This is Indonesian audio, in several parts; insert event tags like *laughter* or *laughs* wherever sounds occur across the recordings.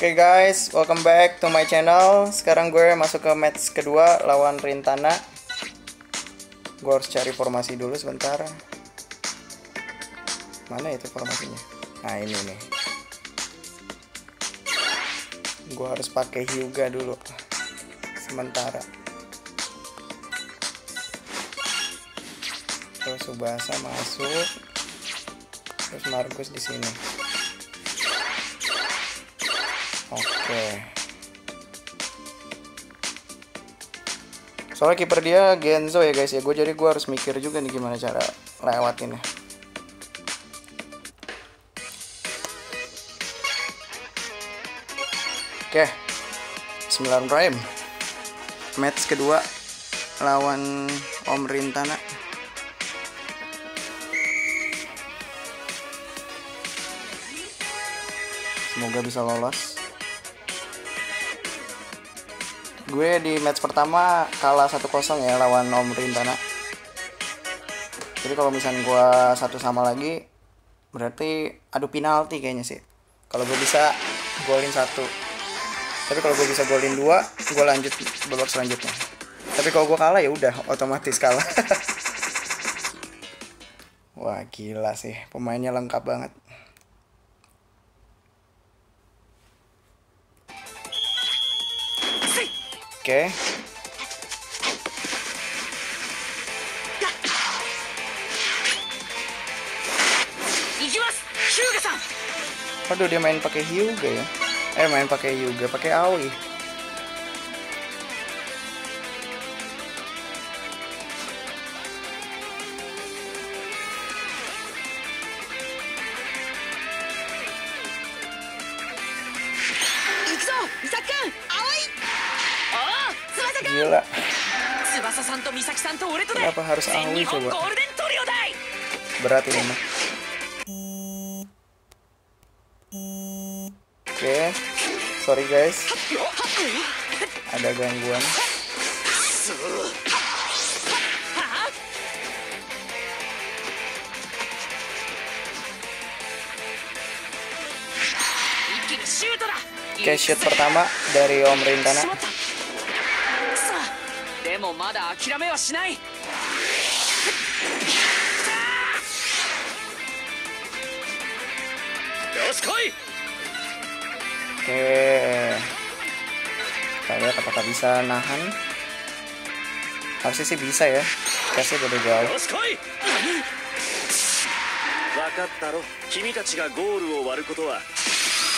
Oke okay guys, welcome back to my channel. Sekarang gue masuk ke match kedua lawan Rintana. Gue harus cari formasi dulu sebentar. Mana itu formasinya? Nah ini nih. Gue harus pakai Hyuga dulu. Sementara. Terus Subasa masuk. Terus Margus di sini. Oke. Soalnya kiper dia Genzo ya guys ya. Gue jadi gue harus mikir juga nih gimana cara lewatinnya. Oke. 9 Prime. Match kedua lawan Om Rintana. Semoga bisa lolos. Gue di match pertama kalah 1-0 ya lawan Om Rintana. Jadi kalau misalnya gue satu sama lagi berarti adu penalti kayaknya sih. Kalau gue bisa golin satu. Tapi kalau gue bisa golin dua, gue lanjut babak selanjutnya. Tapi kalau gue kalah ya udah otomatis kalah. *laughs* Wah gila sih, pemainnya lengkap banget. Oke. Waduh dia main pakai Hyuga ya. Eh main pakai Hyuga, pakai Aoi. Gila. Kenapa harus Aoi coba? Berat ini mah. Oke, okay. sorry guys, ada gangguan. Oke, okay, shoot pertama dari Om Rintana. でもまだ諦めはしない Oke Kita lihat apakah bisa nahan Harusnya sih bisa ya Kasih udah jauh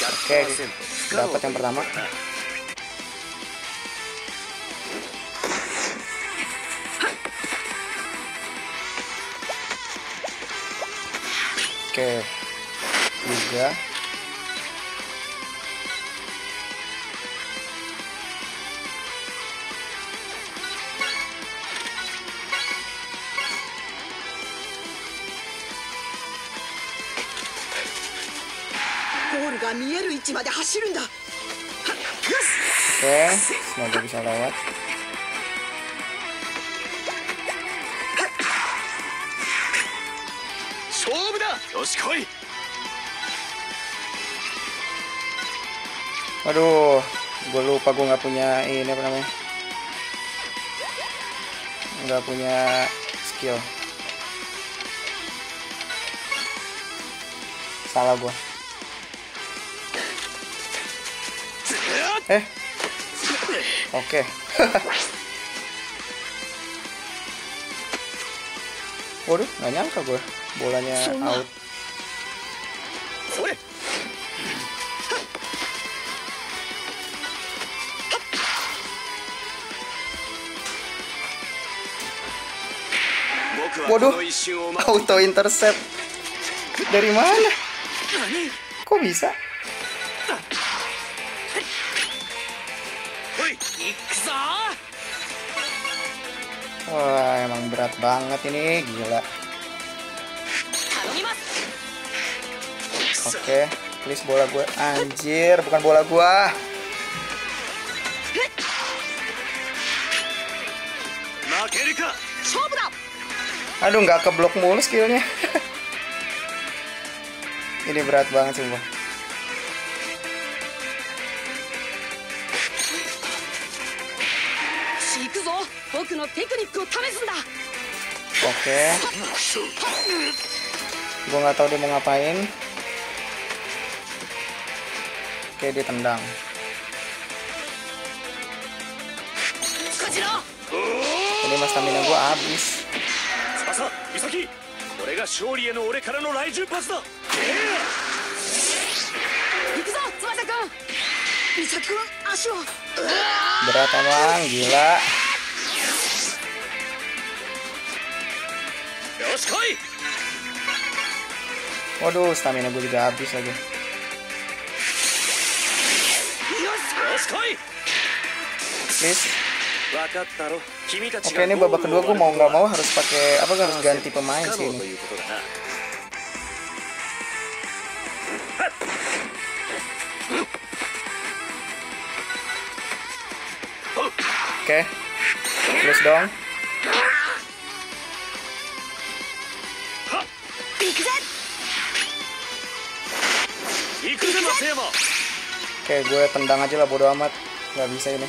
Oke Dapat yang pertama Oke. Juga Oke, semoga bisa lewat. Aduh, gue lupa gue nggak punya ini apa namanya? Nggak punya skill. Salah gue. Eh, oke. Okay. *laughs* Waduh, nggak nyangka gue bolanya out. Waduh, auto intercept. Dari mana? Kok bisa? Wah, emang berat banget ini, gila. Oke, please bola gue. Anjir, bukan bola gue. Aduh, nggak keblok mulu skillnya. *laughs* Ini berat banget sumpah. 僕のテクニックを試すんだ Oke. Gue nggak tahu dia mau ngapain. Oke, dia tendang. こちら Ini mas stamina gue habis. 翼岬こ Waduh, stamina gue juga habis lagi. Oke ini babak kedua gue mau nggak mau harus pakai apa harus ganti pemain sih ini. Oke, okay. Terus dong. Oke, gue tendang aja lah bodo amat. Nggak bisa ini.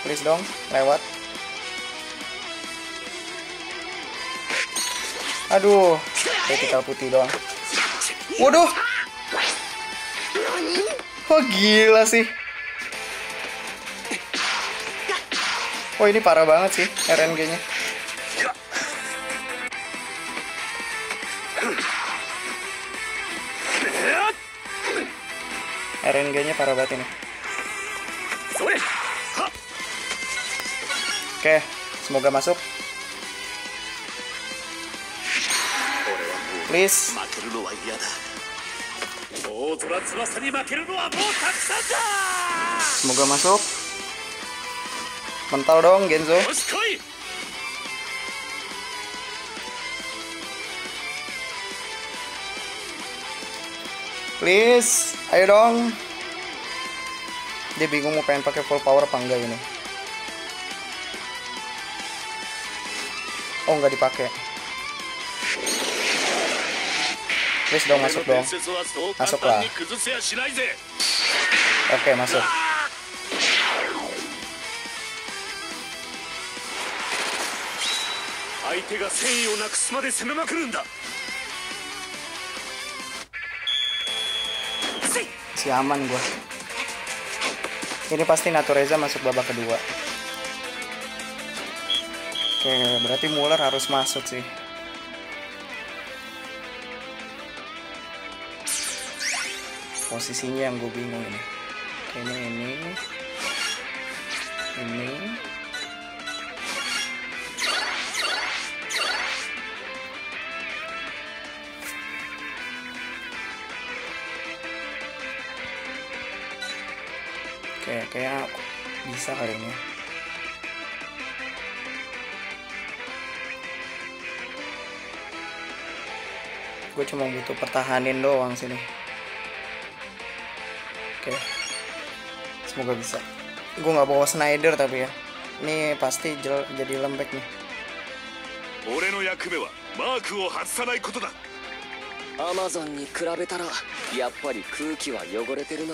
Please dong, lewat. Aduh, vertikal putih doang. Waduh. Oh gila sih. Oh ini parah banget sih RNG-nya. RNG-nya parah banget ini. Oke, semoga masuk. Please. Semoga masuk mental dong Genzo. Please ayo dong. Dia bingung mau pengen pakai full power apa enggak ini. Oh nggak dipakai. Please dong masuk dong. Masuk lah oke okay, masuk. 相手が戦意をなくすまで攻めまくるんだ Si aman gua. Ini pasti Natureza masuk babak kedua. Oke, berarti Muller harus masuk sih. Posisinya yang gue bingung ini. Ini ini. Ini. Oke, kayak bisa kali ini. Gue cuma butuh pertahanin doang sini. Oke. Semoga bisa. Gue nggak bawa Snyder tapi ya. Ini pasti jel- jadi lembek nih. 俺の役目はマークを外さないことだアマゾンに比べたらやっぱり空気は汚れてるな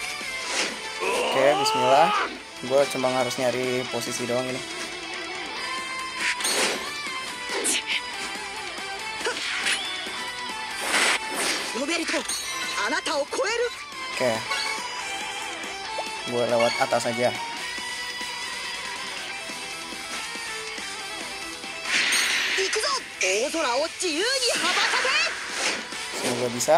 oke okay, bismillah. Gue cuma harus nyari posisi doang ini. Oke. Okay. gue lewat atas aja. Semoga bisa.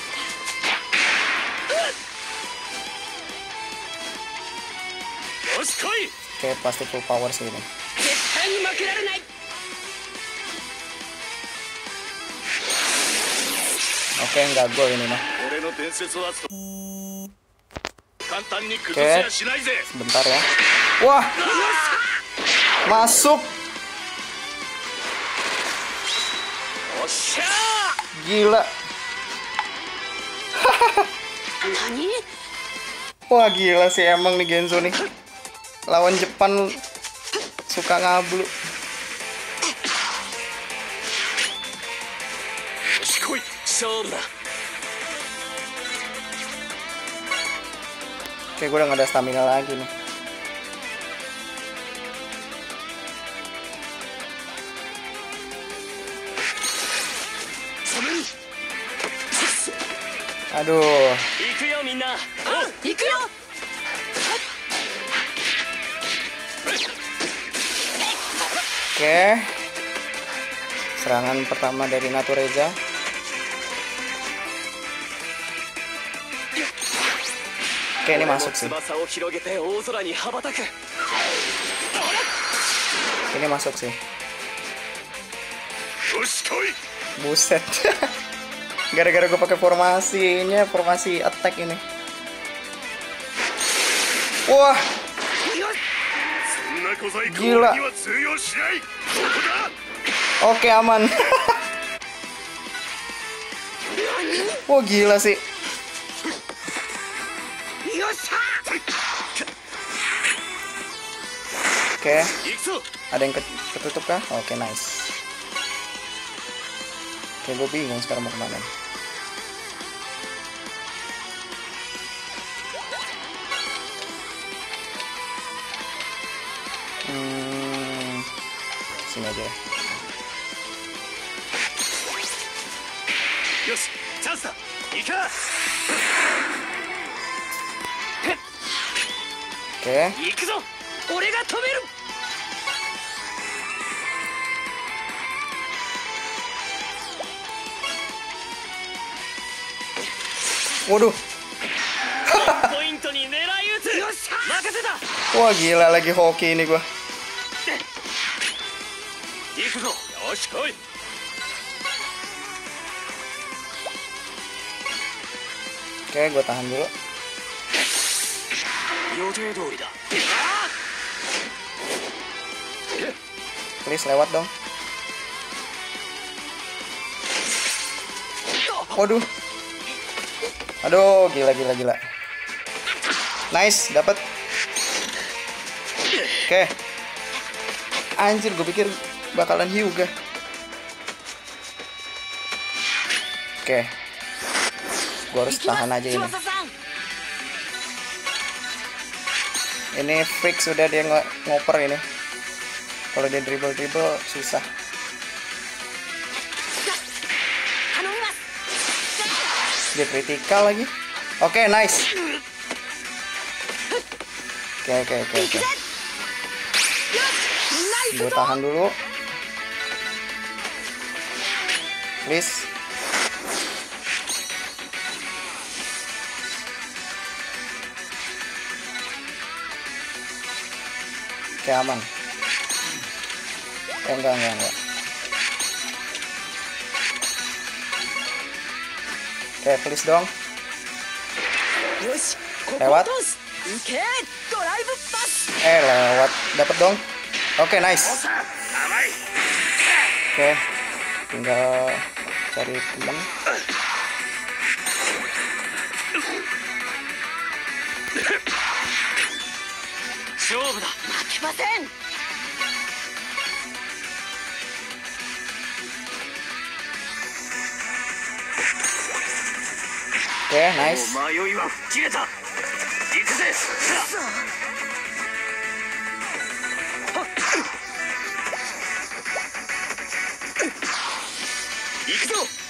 Oke, pasti full power sih ini. Oke, nggak gol ini mah. Oke, sebentar ya. Wah, masuk. Gila. Wah gila sih emang nih Genzo nih lawan Jepang suka ngablu Oke gue udah gak ada stamina lagi nih. Aduh. Oke. Serangan pertama dari Natureza. Oke, ini masuk sih. Ini masuk sih. Buset. *laughs* Gara-gara gue pakai formasinya, formasi attack ini. Wah, Gila. Oke, aman. *laughs* Wah, oh, gila sih. Oke. Ada yang ketutup kah? Oke, nice. Oke, okay, gue bingung sekarang mau ke mana. ので。よしチャンスだ。行け行くぞ。俺が止める。おる。Wah gila lagi hoki ini gua 行くぞよし来い Oke, gue tahan dulu. 予定通りだ Please lewat dong. Waduh. Aduh, gila gila gila. Nice, dapat. Oke. Anjir, gue pikir bakalan hiuga oke. Gua harus tahan aja ini. Ini fix sudah dia ng ngoper ini. Kalau dia dribble dribble susah. Dia kritikal lagi. Oke okay, nice. Oke okay, oke okay, oke okay, okay. gue tahan dulu. please oke aman. Oh, enggak enggak enggak. Oke please dong. Lewat. Eh lewat. Dapat dong. Oke nice. Oke. tinggal cari teman. 勝負だ負けません Oke, nice.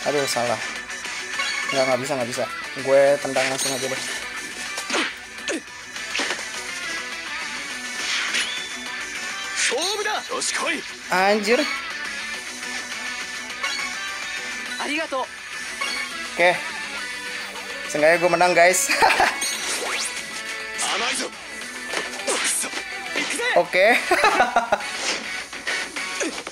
aduh salah nggak nggak bisa nggak bisa gue tendang langsung aja deh anjir Arigato. Oke. Seenggaknya gue menang, guys. Oke. *laughs*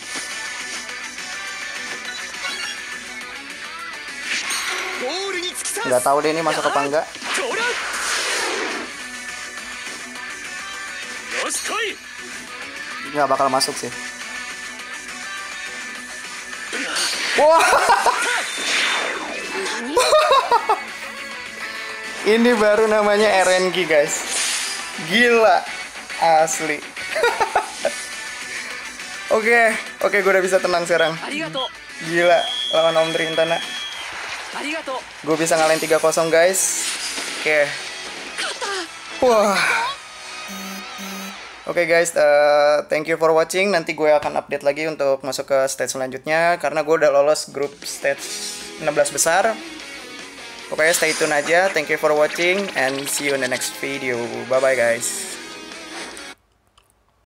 Nggak tahu deh ini masuk apa enggak. Nggak bakal masuk sih. Wow. *laughs* ini baru namanya RNG guys. Gila. Asli. *laughs* Oke, oke okay, gue udah bisa tenang sekarang. Gila, lawan Om Trintana. Gue bisa ngalahin 3-0 guys. Oke. Okay. Wah. Oke okay guys, uh, thank you for watching. Nanti gue akan update lagi untuk masuk ke stage selanjutnya karena gue udah lolos grup stage 16 besar. Pokoknya stay tune aja. Thank you for watching and see you in the next video. Bye bye guys.